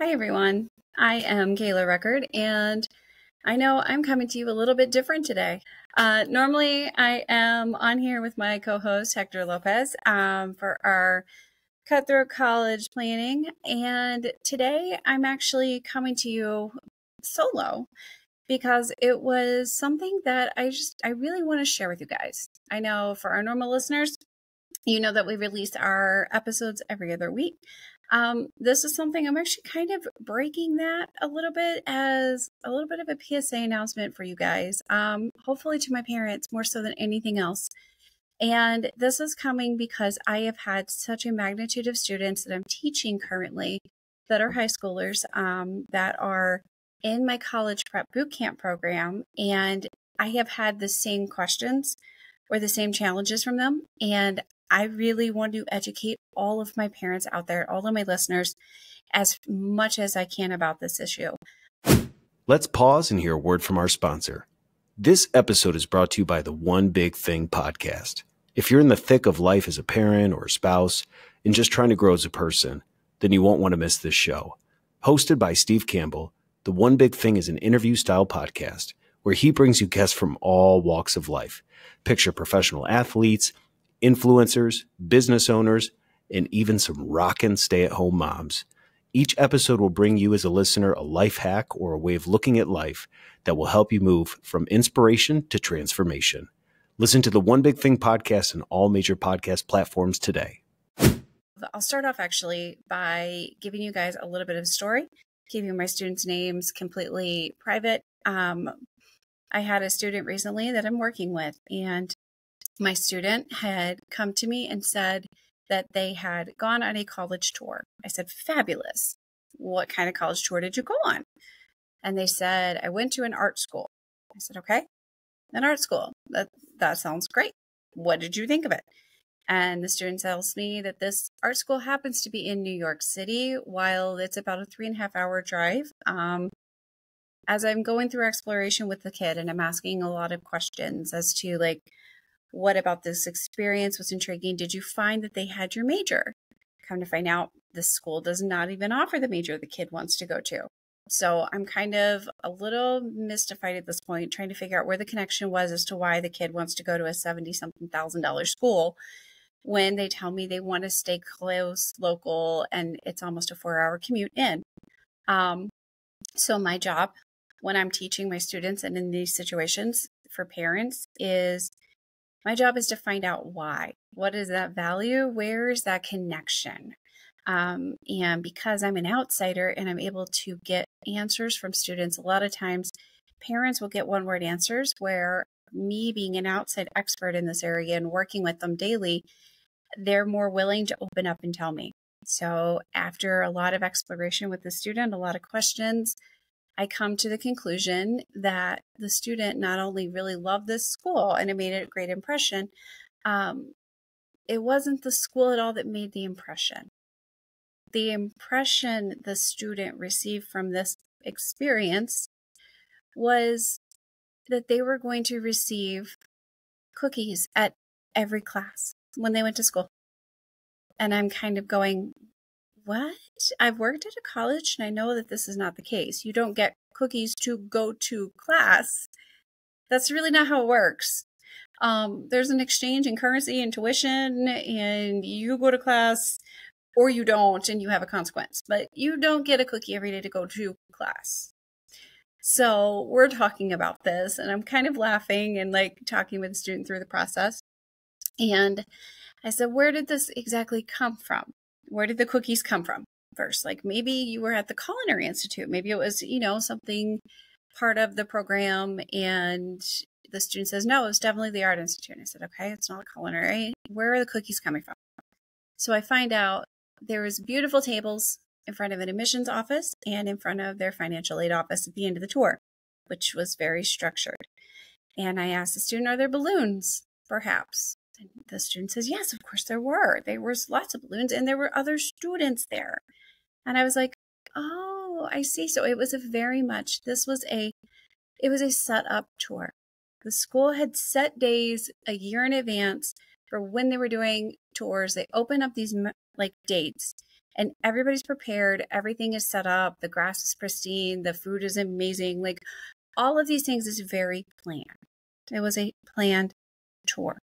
Hi, everyone. I am Kayla Record, and I know I'm coming to you a little bit different today. Uh, normally, I am on here with my co host, Hector Lopez, um, for our Cutthroat College planning. And today, I'm actually coming to you solo because it was something that I just, I really want to share with you guys. I know for our normal listeners, you know that we release our episodes every other week. Um, this is something I'm actually kind of breaking that a little bit as a little bit of a PSA announcement for you guys. Um, hopefully to my parents more so than anything else. And this is coming because I have had such a magnitude of students that I'm teaching currently that are high schoolers um, that are in my college prep boot camp program. And I have had the same questions or the same challenges from them. And I really want to educate all of my parents out there, all of my listeners, as much as I can about this issue. Let's pause and hear a word from our sponsor. This episode is brought to you by the One Big Thing podcast. If you're in the thick of life as a parent or a spouse and just trying to grow as a person, then you won't want to miss this show. Hosted by Steve Campbell, The One Big Thing is an interview style podcast where he brings you guests from all walks of life. Picture professional athletes influencers, business owners, and even some rockin' stay at home moms. Each episode will bring you as a listener a life hack or a way of looking at life that will help you move from inspiration to transformation. Listen to the One Big Thing podcast on all major podcast platforms today. I'll start off actually by giving you guys a little bit of a story, keeping my students' names completely private. Um, I had a student recently that I'm working with, and my student had come to me and said that they had gone on a college tour. I said, Fabulous. What kind of college tour did you go on? And they said, I went to an art school. I said, Okay, an art school. That, that sounds great. What did you think of it? And the student tells me that this art school happens to be in New York City, while it's about a three and a half hour drive. Um, as I'm going through exploration with the kid, and I'm asking a lot of questions as to like, what about this experience was intriguing? Did you find that they had your major? Come to find out, the school does not even offer the major the kid wants to go to. So I'm kind of a little mystified at this point, trying to figure out where the connection was as to why the kid wants to go to a 70 something thousand dollar school when they tell me they want to stay close, local, and it's almost a four hour commute in. Um, so my job when I'm teaching my students and in these situations for parents is my job is to find out why. What is that value? Where is that connection? Um, and because I'm an outsider and I'm able to get answers from students, a lot of times parents will get one word answers where me being an outside expert in this area and working with them daily, they're more willing to open up and tell me. So, after a lot of exploration with the student, a lot of questions, I come to the conclusion that the student not only really loved this school and it made a great impression, um, it wasn't the school at all that made the impression. The impression the student received from this experience was that they were going to receive cookies at every class when they went to school. And I'm kind of going, what? I've worked at a college and I know that this is not the case. You don't get cookies to go to class. That's really not how it works. Um, there's an exchange in currency and tuition, and you go to class or you don't, and you have a consequence. But you don't get a cookie every day to go to class. So we're talking about this, and I'm kind of laughing and like talking with the student through the process. And I said, Where did this exactly come from? Where did the cookies come from first? Like maybe you were at the Culinary Institute. Maybe it was, you know, something part of the program and the student says, no, it's definitely the Art Institute. And I said, okay, it's not a culinary. Where are the cookies coming from? So I find out there was beautiful tables in front of an admissions office and in front of their financial aid office at the end of the tour, which was very structured. And I asked the student, are there balloons, perhaps? And the student says, Yes, of course there were. There was lots of balloons and there were other students there. And I was like, Oh, I see. So it was a very much, this was a, it was a set up tour. The school had set days a year in advance for when they were doing tours. They open up these like dates and everybody's prepared. Everything is set up. The grass is pristine. The food is amazing. Like all of these things is very planned. It was a planned tour.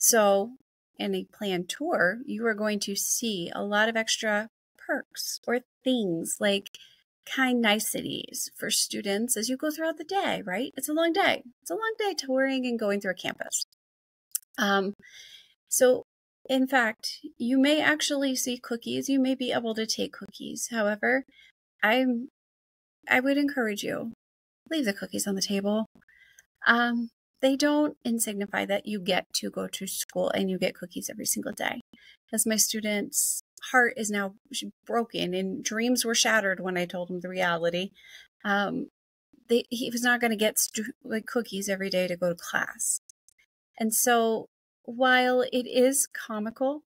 So, in a planned tour, you are going to see a lot of extra perks or things like kind niceties for students as you go throughout the day, right? It's a long day. It's a long day touring and going through a campus. Um, so, in fact, you may actually see cookies. You may be able to take cookies. However, I'm I would encourage you leave the cookies on the table. Um, they don't signify that you get to go to school and you get cookies every single day. As my student's heart is now broken and dreams were shattered when I told him the reality. Um, they, he was not going to get like cookies every day to go to class. And so while it is comical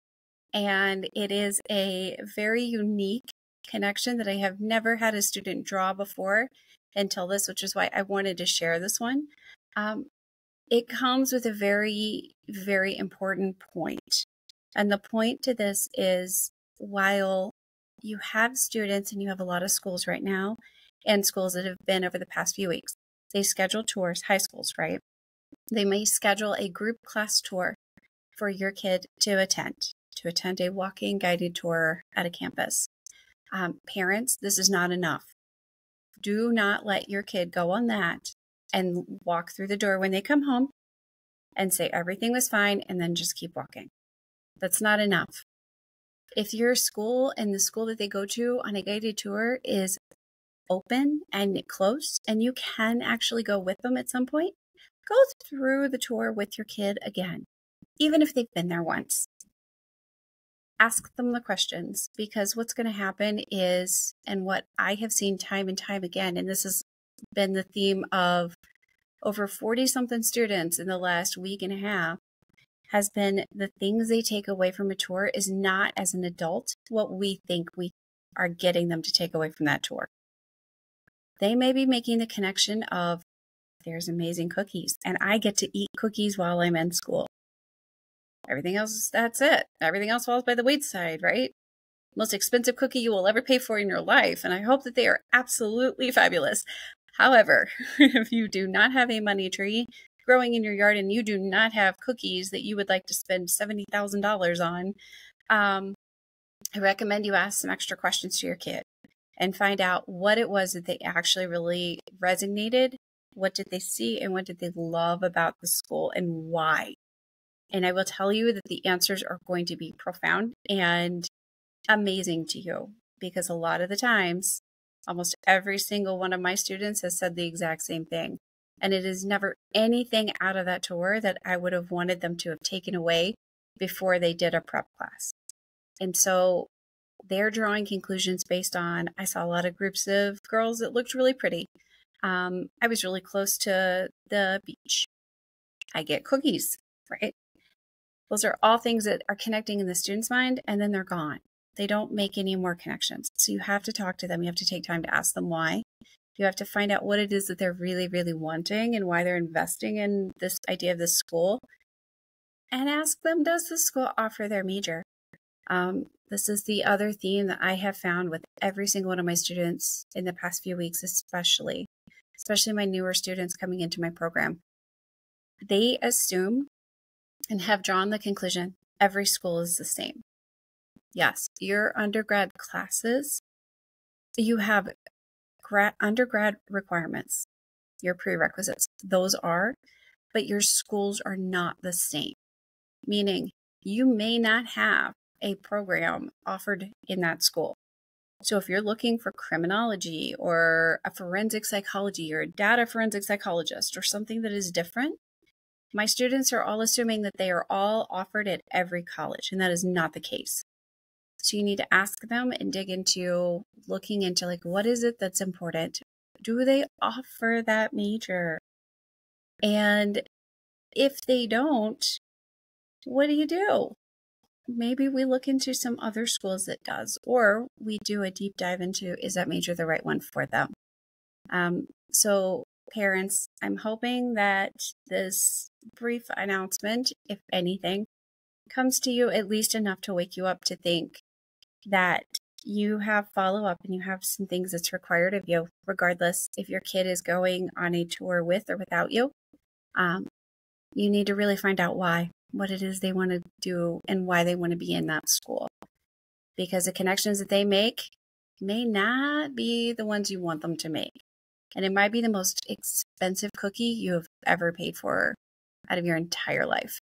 and it is a very unique connection that I have never had a student draw before until this, which is why I wanted to share this one. Um, it comes with a very, very important point. And the point to this is while you have students and you have a lot of schools right now and schools that have been over the past few weeks, they schedule tours, high schools, right? They may schedule a group class tour for your kid to attend, to attend a walking guided tour at a campus. Um, parents, this is not enough. Do not let your kid go on that and walk through the door when they come home and say everything was fine and then just keep walking. That's not enough. If your school and the school that they go to on a guided tour is open and close and you can actually go with them at some point, go through the tour with your kid again, even if they've been there once. Ask them the questions because what's going to happen is, and what I have seen time and time again, and this has been the theme of over 40 something students in the last week and a half has been the things they take away from a tour is not as an adult what we think we are getting them to take away from that tour. They may be making the connection of there's amazing cookies and I get to eat cookies while I'm in school. Everything else, that's it. Everything else falls by the wayside, right? Most expensive cookie you will ever pay for in your life. And I hope that they are absolutely fabulous. However, if you do not have a money tree growing in your yard and you do not have cookies that you would like to spend $70,000 on, um, I recommend you ask some extra questions to your kid and find out what it was that they actually really resonated. What did they see and what did they love about the school and why? And I will tell you that the answers are going to be profound and amazing to you because a lot of the times Almost every single one of my students has said the exact same thing. And it is never anything out of that tour that I would have wanted them to have taken away before they did a prep class. And so they're drawing conclusions based on I saw a lot of groups of girls that looked really pretty. Um, I was really close to the beach. I get cookies, right? Those are all things that are connecting in the student's mind and then they're gone they don't make any more connections. So you have to talk to them. You have to take time to ask them why. You have to find out what it is that they're really, really wanting and why they're investing in this idea of this school. And ask them, does the school offer their major? Um, this is the other theme that I have found with every single one of my students in the past few weeks, especially, especially my newer students coming into my program. They assume and have drawn the conclusion every school is the same. Yes, your undergrad classes, you have grad, undergrad requirements, your prerequisites. Those are, but your schools are not the same. Meaning, you may not have a program offered in that school. So, if you're looking for criminology or a forensic psychology or a data forensic psychologist or something that is different, my students are all assuming that they are all offered at every college, and that is not the case. So you need to ask them and dig into looking into like, what is it that's important? Do they offer that major? And if they don't, what do you do? Maybe we look into some other schools that does, or we do a deep dive into is that major the right one for them? Um, so, parents, I'm hoping that this brief announcement, if anything, comes to you at least enough to wake you up to think that you have follow up and you have some things that's required of you, regardless if your kid is going on a tour with or without you. Um, you need to really find out why, what it is they want to do, and why they want to be in that school. Because the connections that they make may not be the ones you want them to make. And it might be the most expensive cookie you have ever paid for out of your entire life.